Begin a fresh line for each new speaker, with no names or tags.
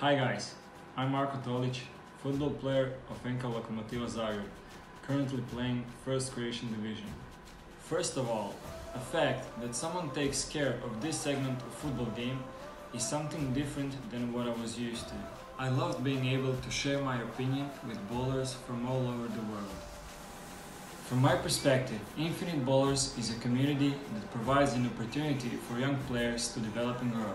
Hi guys, I'm Marko Tolic, football player of NK Lokomotiva Zagreb, currently playing First Croatian Division. First of all, a fact that someone takes care of this segment of football game is something different than what I was used to. I loved being able to share my opinion with ballers from all over the world. From my perspective, Infinite Ballers is a community that provides an opportunity for young players to develop and grow.